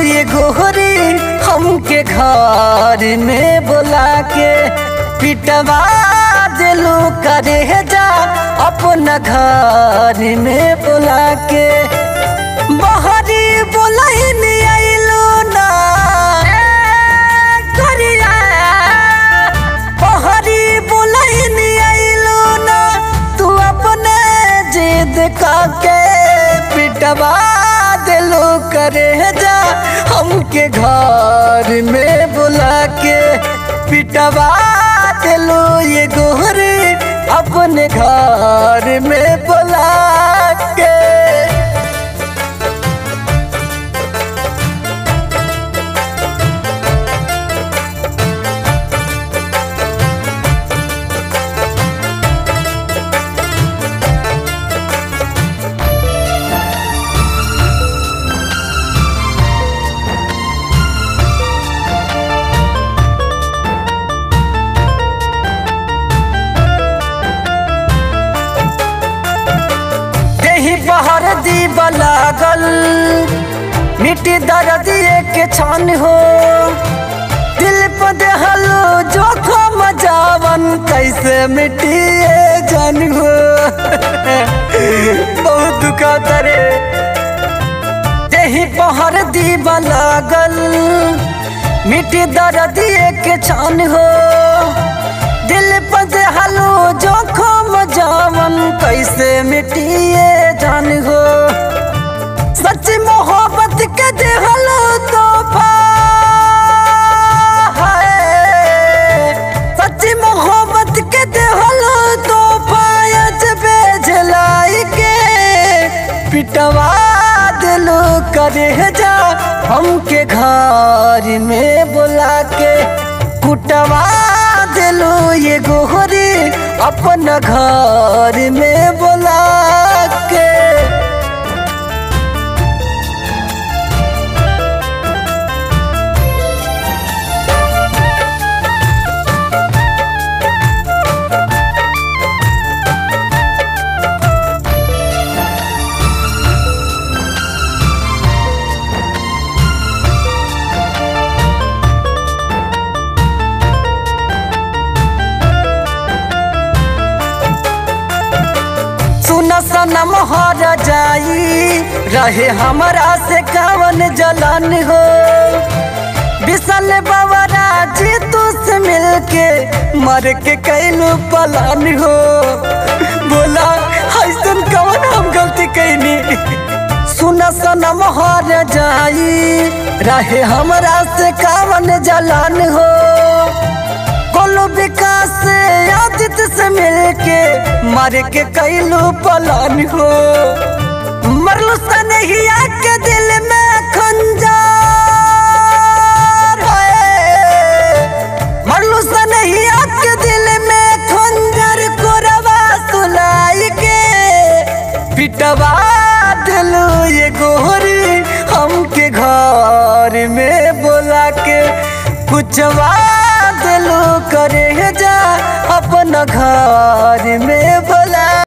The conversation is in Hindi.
ये गोहरी हमके घर में बुला के पिटवा दिलू करे जा अपना घर में बुला के बहरी आइलू ना बहरी आइलू ना, तू अपने जिद के पिटवा। दिलू करे जा हमके घर में बुला के पिटवा दिलो ये गोहरी अपने घर में बहर दी लागल मिट्टी दर्द के छान हो। दिल पर देहलो जोखम जावन कैसे मिट्टी जान हो। बहुत दुखा तरे देही बहर दी लागल मिट्टी दर्द के छान हो। दिलो करे जा हमके घर में बोला के कुटवा दिलो ये गोहरी, अपना घर में सनम हर जाई। रहे हमरा से कवन जलन हो। बिसल बवरा जी तू से मिलके मर के कैलू पलान हो। बोला, ऐसन कवन हम गलती कैनी? सुन सनम हर जाई। रहे हमरा से कवन जलन हो। कोलो विकास से आदित से मिलके मर के कैलू पलान हो। मरलू सनहिया के दिल में खंजर है। मरलू सनहिया के दिल में खंजर कोरवा सुलाई के। पिटवा दिलू ये गोहरी हमके घर में बोला के कुछवा दिलू करे जा अपना घर में बोला